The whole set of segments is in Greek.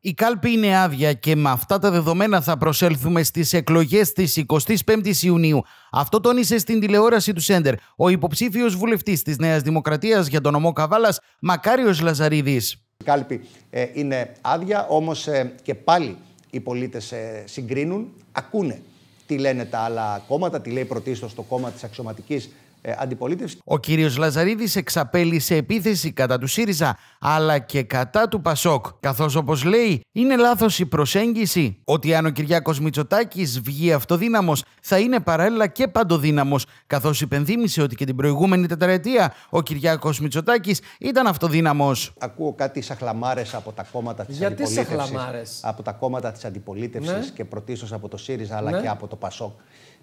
Η κάλπη είναι άδεια και με αυτά τα δεδομένα θα προσέλθουμε στις εκλογές της 25η Ιουνίου. Αυτό τόνισε στην τηλεόραση του Σέντερ ο υποψήφιος βουλευτής της Νέας Δημοκρατίας για τον νομό Καβάλας, Μακάριος Λαζαρίδης. Η κάλπη ε, είναι άδεια, όμως ε, και πάλι οι πολίτες ε, συγκρίνουν, ακούνε τι λένε τα άλλα κόμματα, τι λέει πρωτίστως το κόμμα της αξιωματικής ε, αντιπολίτευση. Ο κύριος Λαζαρίδης εξαπέλυσε επίθεση κατά του ΣΥΡΙΖΑ αλλά και κατά του ΠΑΣΟΚ. Καθώς όπως λέει είναι λάθος η προσέγγιση ότι αν ο Κυριάκος Μητσοτάκης βγει αυτοδύναμος θα είναι παράλληλα και παντοδύναμος καθώς υπενθύμησε ότι και την προηγούμενη τετραετία ο Κυριάκος Μητσοτάκης ήταν αυτοδύναμος. Ακούω κάτι σαχλαμάρες από τα κόμματα της Γιατί αντιπολίτευσης. σαχλαμάρες; Από τα κόμματα της αντιπολίτευσης Ναι. και πρωτίστως από το ΣΥΡΙΖΑ αλλά Ναι. και από το ΠΑΣΟΚ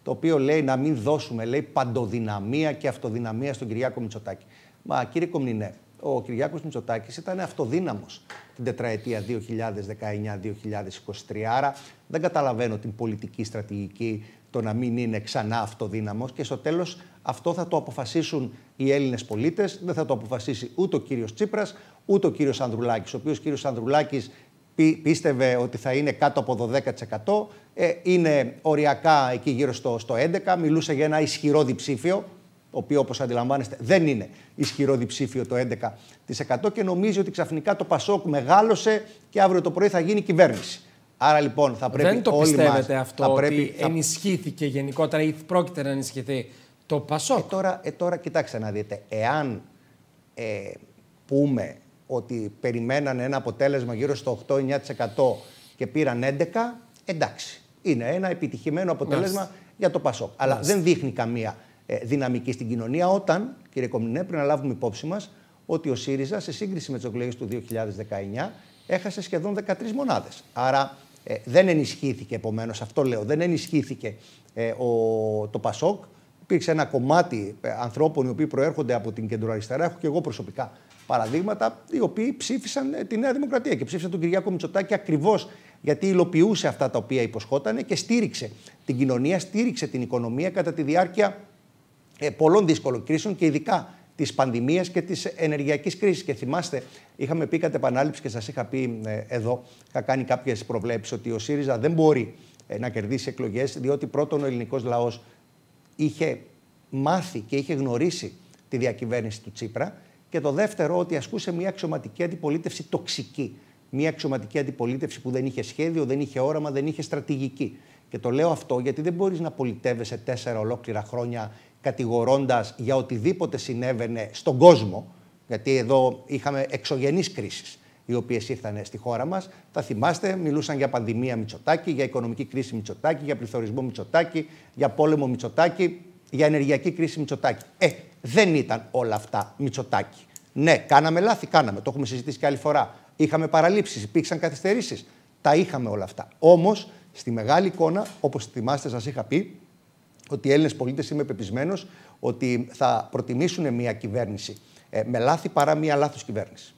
το οποίο λέει να μην δώσουμε λέει, παντοδυναμία και αυτοδυναμία στον Κυριάκο Μητσοτάκη. Μα κύριε Κομνηνέ, ο Κυριάκος Μητσοτάκης ήταν αυτοδύναμος την τετραετία 2019-2023, άρα δεν καταλαβαίνω την πολιτική στρατηγική το να μην είναι ξανά αυτοδύναμος. Και στο τέλος αυτό θα το αποφασίσουν οι Έλληνες πολίτες, δεν θα το αποφασίσει ούτε ο κύριος Τσίπρας, ούτε ο κύριος Ανδρουλάκης, ο οποίος κύριος Ανδρουλάκης πί- πίστευε ότι θα είναι κάτω από το 10%. Ε, είναι οριακά εκεί γύρω στο, στο 11%. Μιλούσε για ένα ισχυρό διψήφιο, το οποίο όπως αντιλαμβάνεστε δεν είναι ισχυρό διψήφιο το 11% και νομίζει ότι ξαφνικά το Πασόκ μεγάλωσε και αύριο το πρωί θα γίνει κυβέρνηση. Άρα λοιπόν θα πρέπει Δεν το όλοι πιστεύετε μας, αυτό θα ότι πρέπει, θα- ενισχύθηκε γενικότερα ή πρόκειται να ενισχυθεί το ε, ΠΑΣΟΚ. τώρα, ε, τώρα κοιτάξτε να δείτε, εάν ε, πούμε ότι περιμένανε ένα αποτέλεσμα γύρω στο 8-9% και πήραν 11%, εντάξει. Είναι ένα επιτυχημένο αποτέλεσμα Μάλιστα. για το ΠΑΣΟΚ. Αλλά δεν δείχνει καμία ε, δυναμική στην κοινωνία όταν, κύριε Κομινέ, πρέπει να λάβουμε υπόψη μας ότι ο ΣΥΡΙΖΑ σε σύγκριση με τις εκλογές του 2019 έχασε σχεδόν 13 μονάδες. Άρα ε, δεν ενισχύθηκε, επομένως, αυτό λέω, δεν ενισχύθηκε ε, ο, το ΠΑΣΟΚ. Υπήρξε ένα κομμάτι ε, ανθρώπων οι οποίοι προέρχονται από την κεντροαριστερά. Έχω και εγώ προσωπικά παραδείγματα, οι οποίοι ψήφισαν ε, τη Νέα Δημοκρατία και ψήφισαν τον Κυριάκο Μητσοτάκη ακριβώς γιατί υλοποιούσε αυτά τα οποία υποσχότανε και στήριξε την κοινωνία, στήριξε την οικονομία κατά τη διάρκεια ε, πολλών δύσκολων κρίσεων και ειδικά της πανδημίας και της ενεργειακής κρίσης. Και θυμάστε, είχαμε πει κατ' επανάληψη και σας είχα πει ε, εδώ, είχα κάνει κάποιες προβλέψεις ότι ο ΣΥΡΙΖΑ δεν μπορεί ε, να κερδίσει εκλογές, διότι πρώτον ο ελληνικός λαός είχε μάθει και είχε γνωρίσει τη διακυβέρνηση του Τσίπρα και το δεύτερο ότι ασκούσε μια αξιωματική αντιπολίτευση τοξική. Μια αξιωματική αντιπολίτευση που δεν είχε σχέδιο, δεν είχε όραμα, δεν είχε στρατηγική. Και το λέω αυτό γιατί δεν μπορείς να πολιτεύεσαι τέσσερα ολόκληρα χρόνια κατηγορώντας για οτιδήποτε συνέβαινε στον κόσμο. Γιατί εδώ είχαμε εξωγενείς κρίσεις οι οποίες ήρθαν στη χώρα μας. Θα θυμάστε, μιλούσαν για πανδημία Μητσοτάκη, για οικονομική κρίση Μητσοτάκη, για πληθωρισμό Μητσοτάκη, για πόλεμο Μητσοτάκη, για ενεργειακή κρίση Μητσοτάκη. Ε, δεν ήταν όλα αυτά Μητσοτάκη. Ναι, κάναμε λάθη, κάναμε. Το έχουμε συζητήσει και άλλη φορά. Είχαμε παραλήψεις, υπήρξαν καθυστερήσεις. Τα είχαμε όλα αυτά. Όμως, στη μεγάλη εικόνα, όπως θυμάστε, σας είχα πει, ότι οι Έλληνες πολίτες είμαι πεπισμένος ότι θα προτιμήσουν μια κυβέρνηση ε, με λάθη παρά μια λάθος κυβέρνηση.